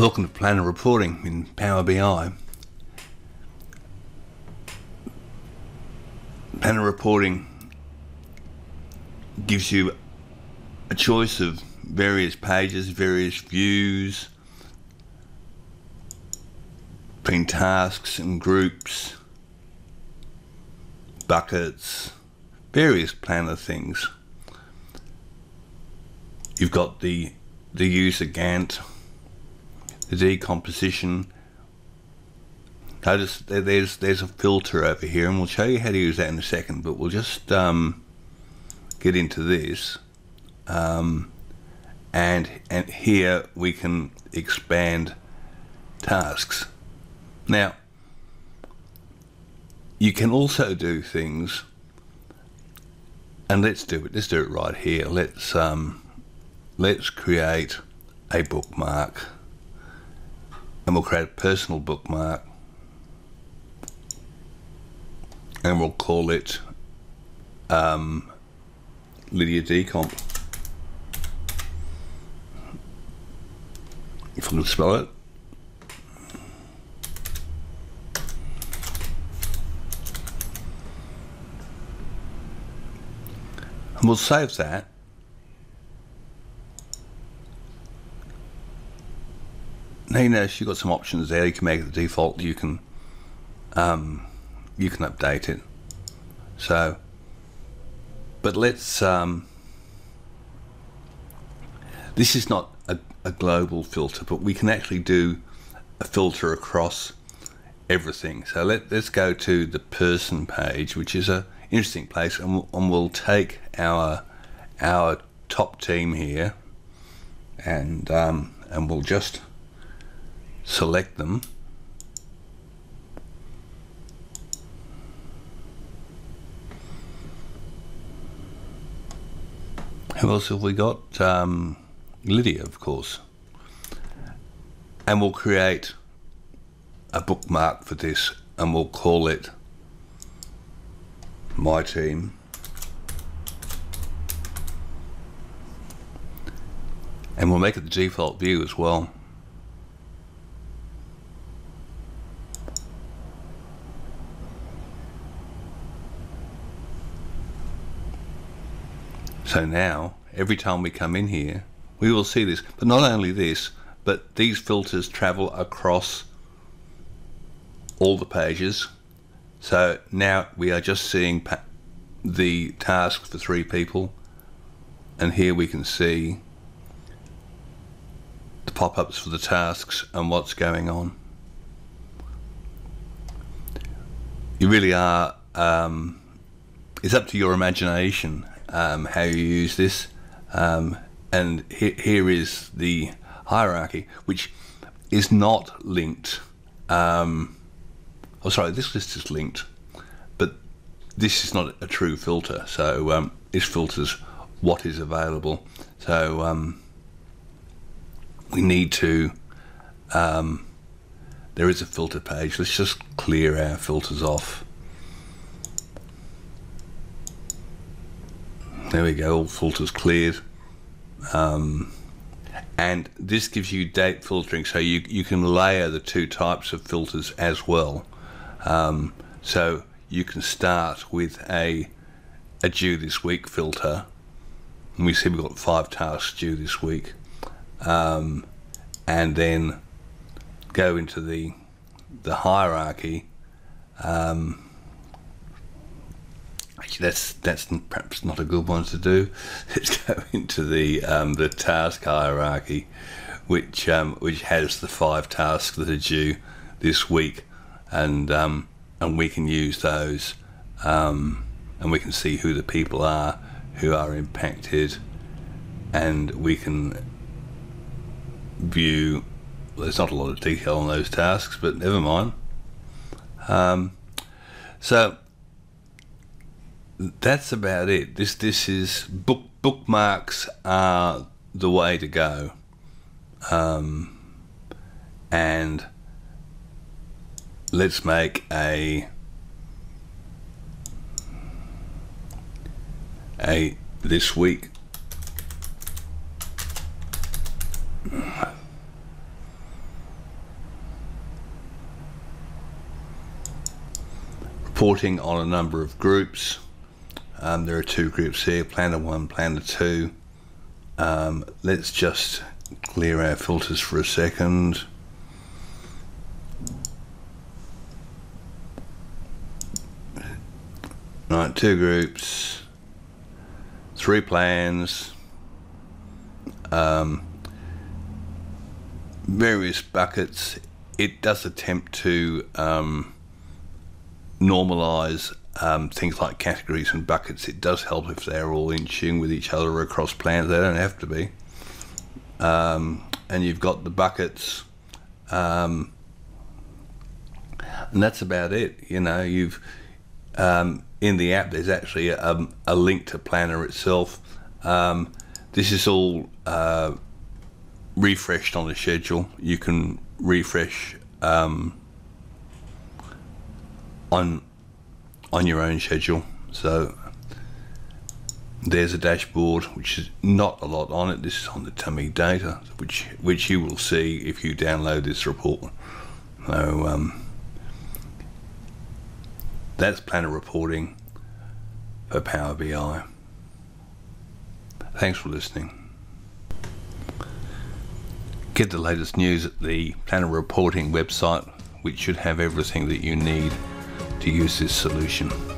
Welcome to Planner Reporting in Power BI. Planner Reporting gives you a choice of various pages, various views, between tasks and groups, buckets, various planner things. You've got the the user Gantt, the decomposition. Notice there's there's a filter over here, and we'll show you how to use that in a second. But we'll just um, get into this, um, and and here we can expand tasks. Now, you can also do things, and let's do it. Let's do it right here. Let's um, let's create a bookmark, and we'll create a personal bookmark, and we'll call it um, Lydia Decomp. If I can spell it. And we'll save that. Notice you've got some options there. You can make it the default. You can um, you can update it. So, but let's. Um, this is not a, a global filter, but we can actually do a filter across everything. So let, let's go to the person page, which is a interesting place, and we'll, and we'll take our our top team here, and um, and we'll just select them. Who else have we got? Um, Lydia, of course. And we'll create a bookmark for this and we'll call it my team. And we'll make it the default view as well. So now, every time we come in here, we will see this. But not only this, but these filters travel across all the pages. So now we are just seeing the task for three people. And here we can see the pop-ups for the tasks and what's going on. You really are, um, it's up to your imagination um, how you use this. Um, and he here is the hierarchy, which is not linked. Um, oh, sorry, this list is linked, but this is not a true filter. So um, this filters what is available. So um, we need to. Um, there is a filter page. Let's just clear our filters off. There we go, all filters cleared. Um, and this gives you date filtering, so you, you can layer the two types of filters as well. Um, so you can start with a, a due this week filter. And we see we've got five tasks due this week. Um, and then go into the, the hierarchy um, Actually, that's that's perhaps not a good one to do. Let's go into the um, the task hierarchy, which um, which has the five tasks that are due this week, and um, and we can use those, um, and we can see who the people are who are impacted, and we can view. Well, there's not a lot of detail on those tasks, but never mind. Um, so that's about it. This this is book bookmarks are the way to go, um, and let's make a a this week. reporting on a number of groups. Um, there are two groups here, Planner 1, Planner 2. Um, let's just clear our filters for a second. Right, two groups, three plans, um, various buckets. It does attempt to um, normalize um, things like categories and buckets. It does help if they're all in tune with each other across plans. They don't have to be. Um, and you've got the buckets, um, and that's about it. You know, you've um, in the app, there's actually a, a link to Planner itself. Um, this is all uh, refreshed on the schedule. You can refresh um, on on your own schedule. So there's a dashboard which is not a lot on it. This is on the dummy data, which which you will see if you download this report. So um, that's planner reporting for Power BI. Thanks for listening. Get the latest news at the Planner Reporting website, which should have everything that you need to use this solution.